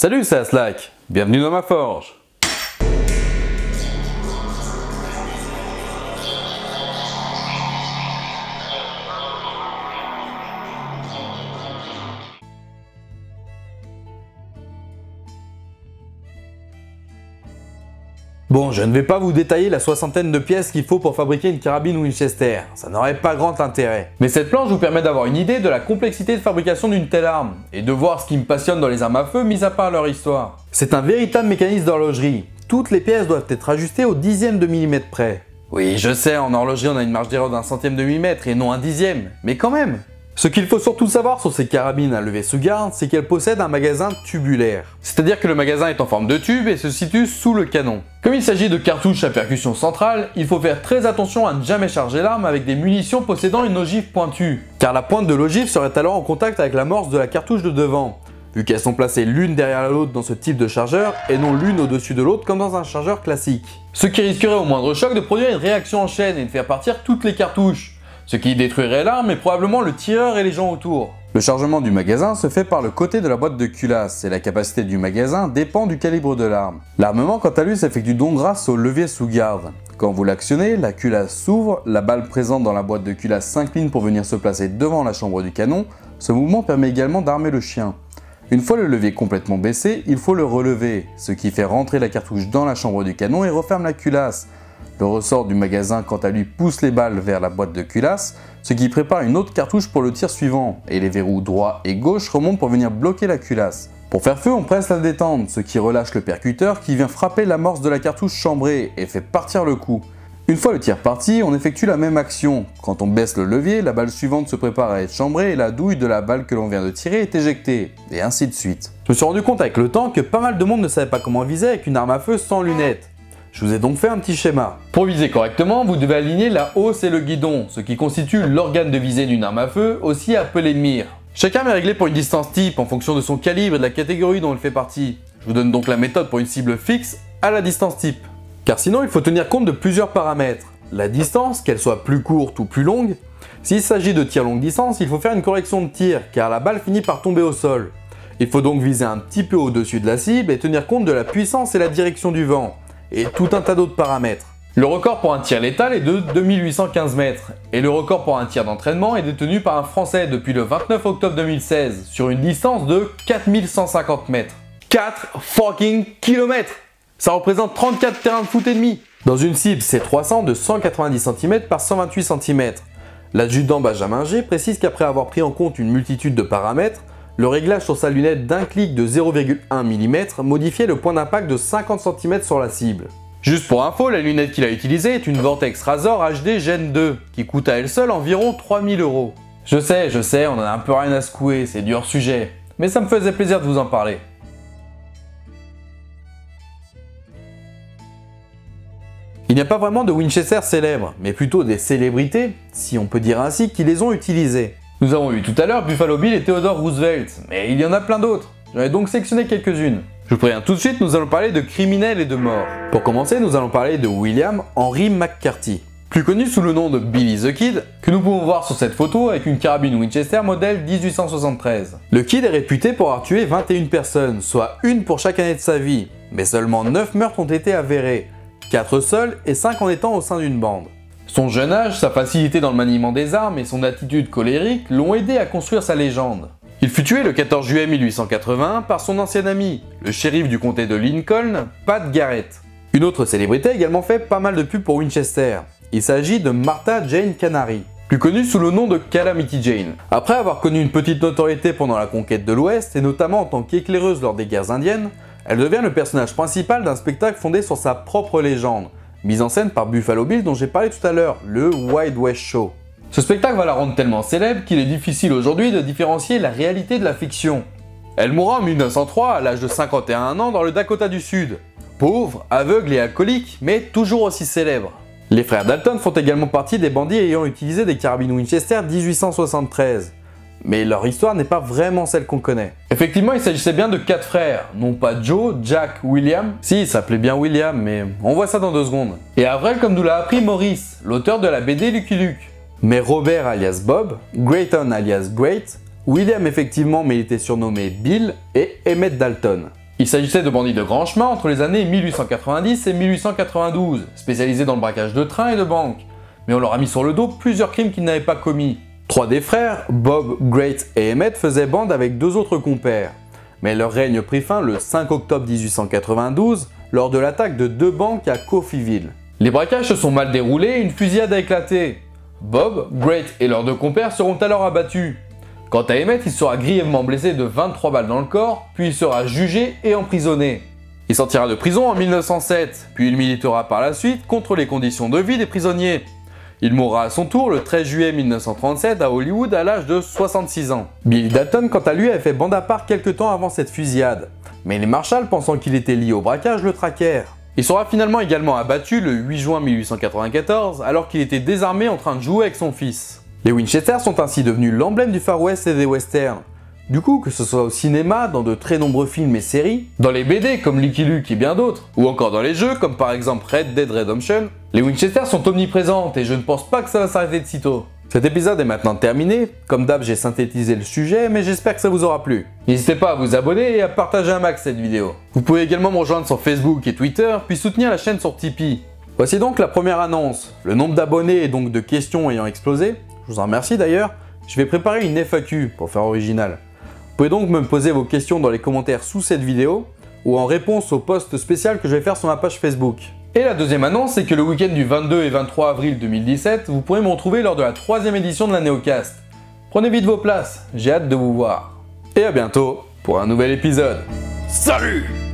Salut, c'est Aslak. Bienvenue dans ma forge. Bon, je ne vais pas vous détailler la soixantaine de pièces qu'il faut pour fabriquer une carabine Winchester, ça n'aurait pas grand intérêt. Mais cette planche vous permet d'avoir une idée de la complexité de fabrication d'une telle arme, et de voir ce qui me passionne dans les armes à feu, mis à part leur histoire. C'est un véritable mécanisme d'horlogerie. Toutes les pièces doivent être ajustées au dixième de millimètre près. Oui, je sais, en horlogerie on a une marge d'erreur d'un centième de millimètre et non un dixième, mais quand même ce qu'il faut surtout savoir sur ces carabines à lever sous garde, c'est qu'elles possèdent un magasin tubulaire. C'est-à-dire que le magasin est en forme de tube et se situe sous le canon. Comme il s'agit de cartouches à percussion centrale, il faut faire très attention à ne jamais charger l'arme avec des munitions possédant une ogive pointue, car la pointe de l'ogive serait alors en contact avec l'amorce de la cartouche de devant, vu qu'elles sont placées l'une derrière l'autre dans ce type de chargeur et non l'une au-dessus de l'autre comme dans un chargeur classique. Ce qui risquerait au moindre choc de produire une réaction en chaîne et de faire partir toutes les cartouches, ce qui détruirait l'arme et probablement le tireur et les gens autour. Le chargement du magasin se fait par le côté de la boîte de culasse et la capacité du magasin dépend du calibre de l'arme. L'armement quant à lui s'effectue donc grâce au levier sous garde. Quand vous l'actionnez, la culasse s'ouvre, la balle présente dans la boîte de culasse s'incline pour venir se placer devant la chambre du canon. Ce mouvement permet également d'armer le chien. Une fois le levier complètement baissé, il faut le relever, ce qui fait rentrer la cartouche dans la chambre du canon et referme la culasse. Le ressort du magasin quant à lui pousse les balles vers la boîte de culasse, ce qui prépare une autre cartouche pour le tir suivant, et les verrous droit et gauche remontent pour venir bloquer la culasse. Pour faire feu, on presse la détente, ce qui relâche le percuteur qui vient frapper l'amorce de la cartouche chambrée et fait partir le coup. Une fois le tir parti, on effectue la même action. Quand on baisse le levier, la balle suivante se prépare à être chambrée et la douille de la balle que l'on vient de tirer est éjectée, et ainsi de suite. Je me suis rendu compte avec le temps que pas mal de monde ne savait pas comment viser avec une arme à feu sans lunettes. Je vous ai donc fait un petit schéma. Pour viser correctement, vous devez aligner la hausse et le guidon, ce qui constitue l'organe de visée d'une arme à feu, aussi appelée mire. Chaque arme est réglée pour une distance type en fonction de son calibre et de la catégorie dont elle fait partie. Je vous donne donc la méthode pour une cible fixe à la distance type. Car sinon, il faut tenir compte de plusieurs paramètres. La distance, qu'elle soit plus courte ou plus longue. S'il s'agit de tir longue distance, il faut faire une correction de tir, car la balle finit par tomber au sol. Il faut donc viser un petit peu au-dessus de la cible et tenir compte de la puissance et la direction du vent et tout un tas d'autres paramètres. Le record pour un tir létal est de 2815 mètres, et le record pour un tir d'entraînement est détenu par un Français depuis le 29 octobre 2016, sur une distance de 4150 mètres. 4 fucking kilomètres Ça représente 34 terrains de foot et demi Dans une cible C300 de 190 cm par 128 cm. L'adjudant Benjamin G précise qu'après avoir pris en compte une multitude de paramètres, le réglage sur sa lunette d'un clic de 0,1 mm modifiait le point d'impact de 50 cm sur la cible. Juste pour info, la lunette qu'il a utilisée est une Vortex Razor HD Gen 2, qui coûte à elle seule environ 3000 euros. Je sais, je sais, on en a un peu rien à secouer, c'est du hors sujet, mais ça me faisait plaisir de vous en parler. Il n'y a pas vraiment de Winchester célèbres, mais plutôt des célébrités, si on peut dire ainsi, qui les ont utilisés. Nous avons vu tout à l'heure Buffalo Bill et Theodore Roosevelt, mais il y en a plein d'autres. J'en ai donc sélectionné quelques-unes. Je vous préviens tout de suite, nous allons parler de criminels et de morts. Pour commencer, nous allons parler de William Henry McCarthy, plus connu sous le nom de Billy the Kid, que nous pouvons voir sur cette photo avec une carabine Winchester modèle 1873. Le Kid est réputé pour avoir tué 21 personnes, soit une pour chaque année de sa vie, mais seulement 9 meurtres ont été avérés, 4 seuls et 5 en étant au sein d'une bande. Son jeune âge, sa facilité dans le maniement des armes et son attitude colérique l'ont aidé à construire sa légende. Il fut tué le 14 juillet 1881 par son ancien ami, le shérif du comté de Lincoln, Pat Garrett. Une autre célébrité a également fait pas mal de pubs pour Winchester. Il s'agit de Martha Jane Canary, plus connue sous le nom de Calamity Jane. Après avoir connu une petite notoriété pendant la conquête de l'Ouest, et notamment en tant qu'éclaireuse lors des guerres indiennes, elle devient le personnage principal d'un spectacle fondé sur sa propre légende, mise en scène par Buffalo Bill dont j'ai parlé tout à l'heure, le Wild West Show. Ce spectacle va la rendre tellement célèbre qu'il est difficile aujourd'hui de différencier la réalité de la fiction. Elle mourra en 1903 à l'âge de 51 ans dans le Dakota du Sud. Pauvre, aveugle et alcoolique, mais toujours aussi célèbre. Les frères Dalton font également partie des bandits ayant utilisé des carabines Winchester 1873 mais leur histoire n'est pas vraiment celle qu'on connaît. Effectivement, il s'agissait bien de quatre frères, non pas Joe, Jack, William. Si, il s'appelait bien William, mais on voit ça dans deux secondes. Et Avril, comme nous l'a appris Maurice, l'auteur de la BD Lucky Luke. Mais Robert alias Bob, Grayton alias Great, William effectivement, mais il était surnommé Bill, et Emmett Dalton. Il s'agissait de bandits de grand chemin entre les années 1890 et 1892, spécialisés dans le braquage de trains et de banques, mais on leur a mis sur le dos plusieurs crimes qu'ils n'avaient pas commis. Trois des frères, Bob, Great et Emmett, faisaient bande avec deux autres compères, mais leur règne prit fin le 5 octobre 1892 lors de l'attaque de deux banques à Coffeeville. Les braquages se sont mal déroulés et une fusillade a éclaté. Bob, Great et leurs deux compères seront alors abattus. Quant à Emmett, il sera grièvement blessé de 23 balles dans le corps, puis il sera jugé et emprisonné. Il sortira de prison en 1907, puis il militera par la suite contre les conditions de vie des prisonniers. Il mourra à son tour le 13 juillet 1937 à Hollywood à l'âge de 66 ans. Billy Dalton, quant à lui, avait fait bande à part quelques temps avant cette fusillade. Mais les Marshall, pensant qu'il était lié au braquage, le traquèrent. Il sera finalement également abattu le 8 juin 1894 alors qu'il était désarmé en train de jouer avec son fils. Les Winchester sont ainsi devenus l'emblème du Far West et des westerns. Du coup, que ce soit au cinéma, dans de très nombreux films et séries, dans les BD comme Lucky Luke et bien d'autres, ou encore dans les jeux comme par exemple Red Dead Redemption, les Winchester sont omniprésentes et je ne pense pas que ça va s'arrêter de sitôt. Cet épisode est maintenant terminé. Comme d'hab, j'ai synthétisé le sujet, mais j'espère que ça vous aura plu. N'hésitez pas à vous abonner et à partager un max cette vidéo. Vous pouvez également me rejoindre sur Facebook et Twitter, puis soutenir la chaîne sur Tipeee. Voici donc la première annonce. Le nombre d'abonnés et donc de questions ayant explosé, je vous en remercie d'ailleurs, je vais préparer une FAQ pour faire original. Vous pouvez donc me poser vos questions dans les commentaires sous cette vidéo ou en réponse au post spécial que je vais faire sur ma page Facebook. Et la deuxième annonce, c'est que le week-end du 22 et 23 avril 2017, vous pourrez me retrouver lors de la troisième édition de la Néocast. Prenez vite vos places, j'ai hâte de vous voir. Et à bientôt pour un nouvel épisode. Salut